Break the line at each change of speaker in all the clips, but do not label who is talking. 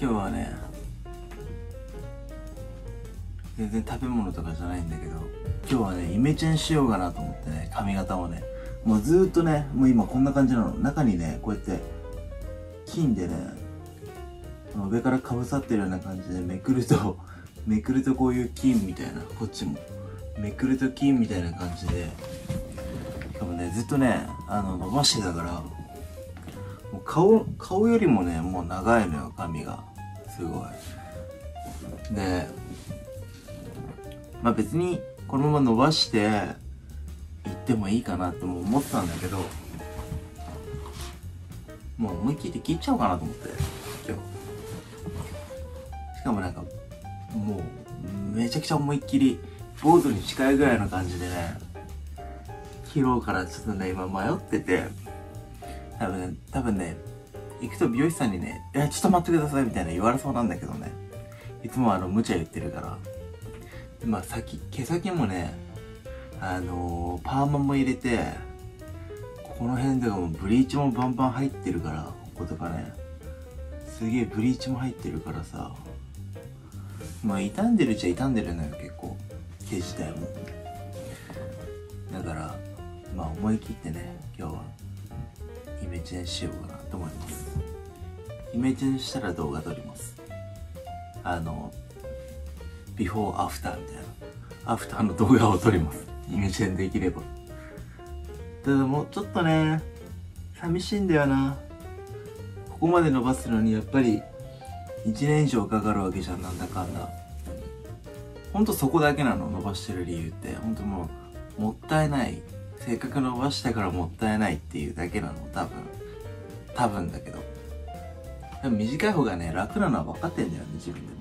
今日はね全然食べ物とかじゃないんだけど今日はねイメチェンしようかなと思ってね髪型をね。もうずっとねもう今こんな感じなの。中にねこうやって金でね上からかぶさってるような感じでめくると めくるとこういう金みたいなこっちも。めくると金みたいな感じでしかもねずっとねあの伸ばしてたからもう顔顔よりもねもう長いのよ髪が。すごい。でまあ別にこのまま伸ばして行ってもいいかなとも思ったんだけどもう思い切って切っちゃおうかなと思って今日。しかもなんかもうめちゃくちゃ思いっきりボードに近いぐらいの感じでね切ろうからちょっとね今迷ってて。多分ね多分ね行くと美容師さんにね「いやちょっと待ってください」みたいな言われそうなんだけどね。いつもあの無茶言ってるから。でまあ先毛先もねあのー、パーマも入れてこの辺とかもブリーチもバンバン入ってるからこことかね。すげえブリーチも入ってるからさ。まあ傷んでるっちゃ傷んでるのよ結構。毛自体も。だからまあ思い切ってね今日はイメチェンしようかなと思います。イメチェンしたら動画撮ります。あのビフォーアフターみたいな。アフターの動画を撮ります。イメチェンできれば。ただもうちょっとね寂しいんだよな。ここまで伸ばすのにやっぱり1年以上かかるわけじゃんなんだかんだ。ほんとそこだけなの伸ばしてる理由って。ほんともうもったいない。せっかく伸ばしたからもったいないっていうだけなの多分。多分だけど。でも短い方がね楽なのは分かってんだよね自分でも。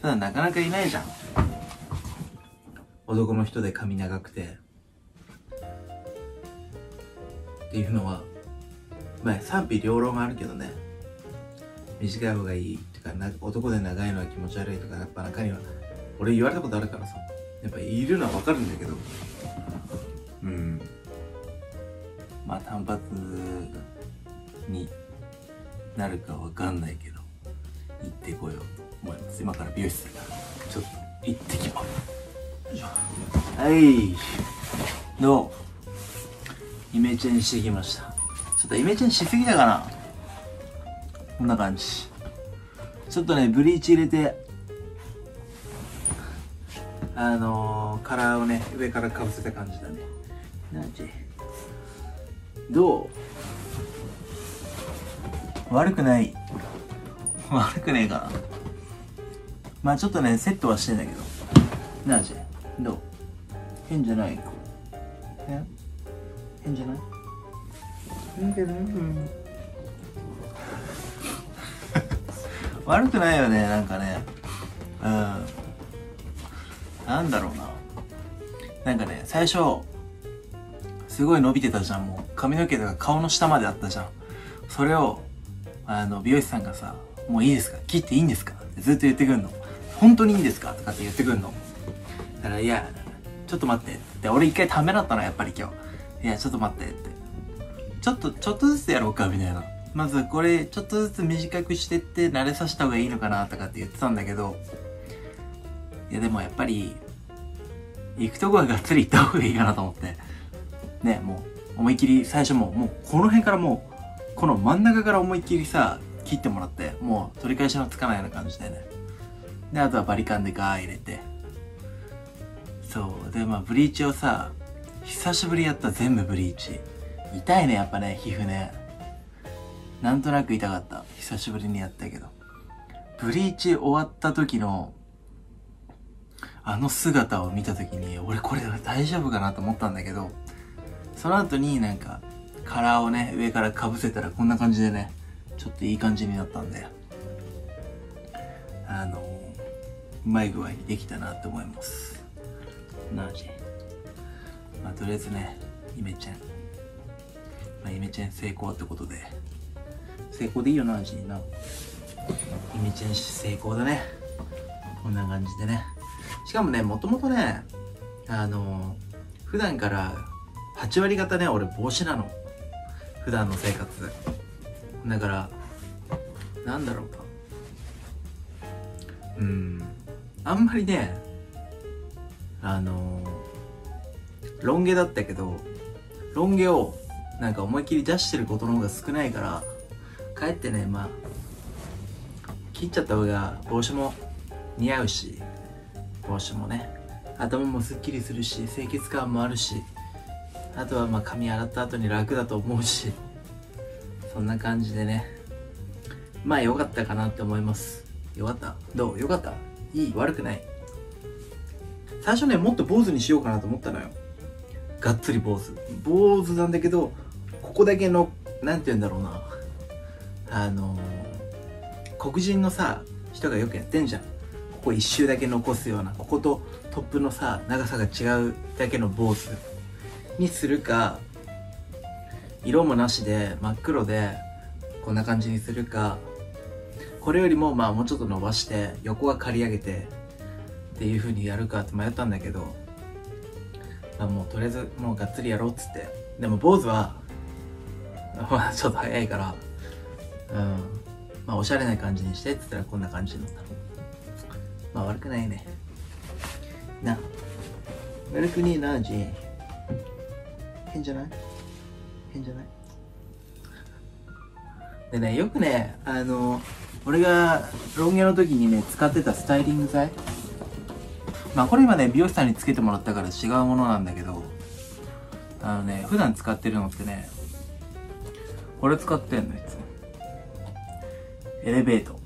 ただなかなかいないじゃん。男の人で髪長くて。っていうのはまあ賛否両論あるけどね。短い方がいいとか男で長いのは気持ち悪いとかやっぱ中には俺言われたことあるからさ。やっぱいるのは分かるんだけど。うん。まあ単発になるか分かんないけど行ってこようと思います。今から美容室ちょっと行ってきます。はい。どうイメチェンしてきました。ちょっとイメチェンしすぎたかな。こんな感じ。ちょっとねブリーチ入れてあのー、カラーをね上からかぶせた感じだね。なんちどう？悪くない。悪くねえかな。まあちょっとねセットはしてんだけど。なじどう？変じゃないえ？変じゃない？変じゃないうん。悪くないよねなんかね。うん。なんだろうな。なんかね最初すごい伸びてたじゃんもう。髪の毛とか顔の下まであったじゃん。それをあの美容師さんがさ「もういいですか？切っていいんですか?」ってずっと言ってくんの「本当にいいんですか?」とかって言ってくんの。だから「いやちょっと待って」って俺一回ためらったのやっぱり今日「いやちょっと待って」って。ちょっとちょっとずつやろうかみたいな。まずこれちょっとずつ短くしてって慣れさせた方がいいのかなとかって言ってたんだけど。いやでもやっぱり行くとこはがっつり行った方がいいかなと思って。ねもう思いっきり最初ももうこの辺からもうこの真ん中から思いっきりさ切ってもらってもう取り返しのつかないような感じでね。であとはバリカンでガー入れて。そうでまあブリーチをさ久しぶりやった全部ブリーチ。痛いねやっぱね皮膚ね。なんとなく痛かった。久しぶりにやったけど。ブリーチ終わった時のあの姿を見た時に俺これ大丈夫かなと思ったんだけどその後になんかカラーをね上からかぶせたらこんな感じでねちょっといい感じになったんであのうまい具合にできたなって思います。なじまあとりあえずねイメチェン。まあイメチェン成功ってことで。成功でいいよなジにな。イメチェン成功だね。こんな感じでね。しかもねもともとねあの普段から8割方ね俺帽子なの。普段の生活。だからなんだろう。かうん。あんまりねあの、ロン毛だったけどロン毛をなんか思いっきり出してることの方が少ないからかえってねまあ切っちゃった方が帽子も似合うし帽子もね頭もすっきりするし清潔感もあるしあとはまあ髪洗った後に楽だと思うし そんな感じでね。まあ良かったかなって思います。よかった？どう？よかった？いい？悪くない？最初ねもっと坊主にしようかなと思ったのよ。がっつり坊主。坊主なんだけどここだけのなんて言うんだろうな。あのー、黒人のさ人がよくやってんじゃん。ここ一周だけ残すようなこことトップのさ長さが違うだけの坊主。にするか色もなしで真っ黒でこんな感じにするかこれよりもまあもうちょっと伸ばして横は刈り上げてっていう風にやるかって迷ったんだけど、まあ、もうとりあえずもうがっつりやろうっつって。でも坊主はまあちょっと早いからうん。まあおしゃれな感じにしてって言ったらこんな感じになったまあ悪くないね。な。悪くねえなジン。変じゃない？変じゃない？でねよくねあの俺がロン毛の時にね使ってたスタイリング剤？まあこれ今ね美容師さんにつけてもらったから違うものなんだけどあのね普段使ってるのってねこれ使ってんのいつも。エレベート。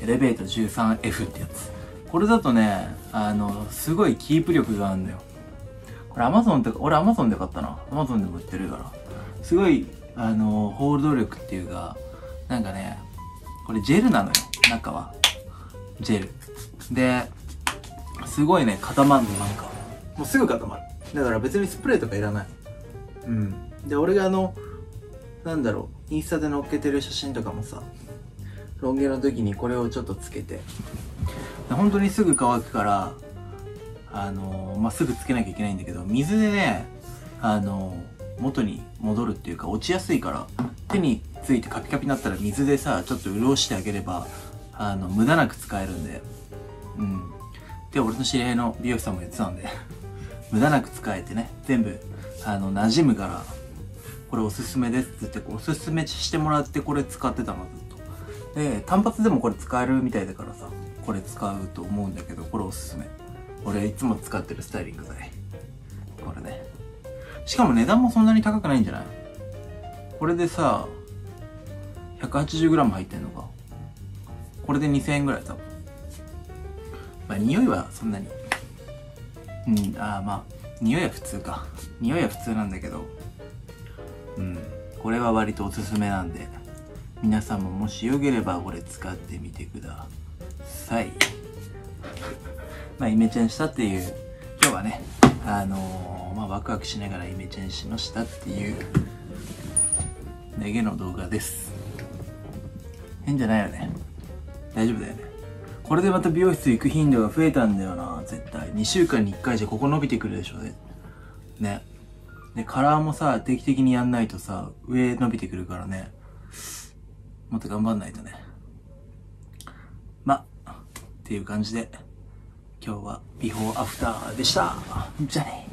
エレベート 13F ってやつ。これだとねあのすごいキープ力があるんだよ。これアマゾンって俺アマゾンで買ったなアマゾンでも売ってるからすごいあのホールド力っていうかなんかねこれジェルなのよ、中は。ジェル。で、すごいね、固まんの、なんか。もうすぐ固まる。だから別にスプレーとかいらない。うん。で、俺があの、なんだろう、インスタで載っけてる写真とかもさ、ロン毛の時にこれをちょっとつけて、本当にすぐ乾くから、あの、まあ、すぐつけなきゃいけないんだけど、水でね、あの、元に戻るっていうか落ちやすいから、手についてカピカピになったら水でさ、ちょっと潤してあげれば、あの、無駄なく使えるんで。うん。で、俺の知り合いの美容師さんも言ってたんで、無駄なく使えてね、全部、あの、馴染むから、これおすすめですってって、おすすめしてもらってこれ使ってたの、ずっと。で、単発でもこれ使えるみたいだからさ、これ使うと思うんだけど、これおすすめ。俺いつも使ってるスタイリング剤。これね。しかも値段もそんなに高くないんじゃない？これでさ、180g 入ってんのか。これで2000円ぐらい多分。まあ、匂いはそんなに。うん、ああ、まあ、匂いは普通か。匂いは普通なんだけど、うん、これは割とおすすめなんで、皆さんももしよければこれ使ってみてください。まあ、イメチェンしたっていう、今日はね、あのー、まあ、ワクワクしながらイメチェンしましたっていう、ネゲの動画です。変じゃないよね。大丈夫だよね。これでまた美容室行く頻度が増えたんだよな、絶対。2週間に1回じゃここ伸びてくるでしょ、ね。ね。で、カラーもさ、定期的にやんないとさ、上伸びてくるからね。もっと頑張んないとね。ま、っていう感じで、今日はビフォーアフターでした。じゃあね。